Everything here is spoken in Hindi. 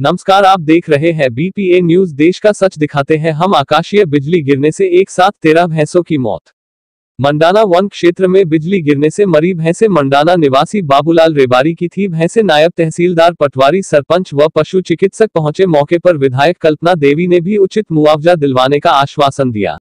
नमस्कार, आप देख रहे हैं बीपीए न्यूज़ देश का सच दिखाते हैं, हम आकाशीय बिजली गिरने से एक साथ तेरह भैंसों की मौत। मंडाना वन क्षेत्र में बिजली गिरने से मरी भैंसे मंडाना निवासी बाबूलाल रेबारी की थी। भैंसे नायब तहसीलदार पटवारी, सरपंच व पशु चिकित्सक पहुँचे मौके पर। विधायक कल्पना देवी ने भी उचित मुआवजा दिलवाने का आश्वासन दिया।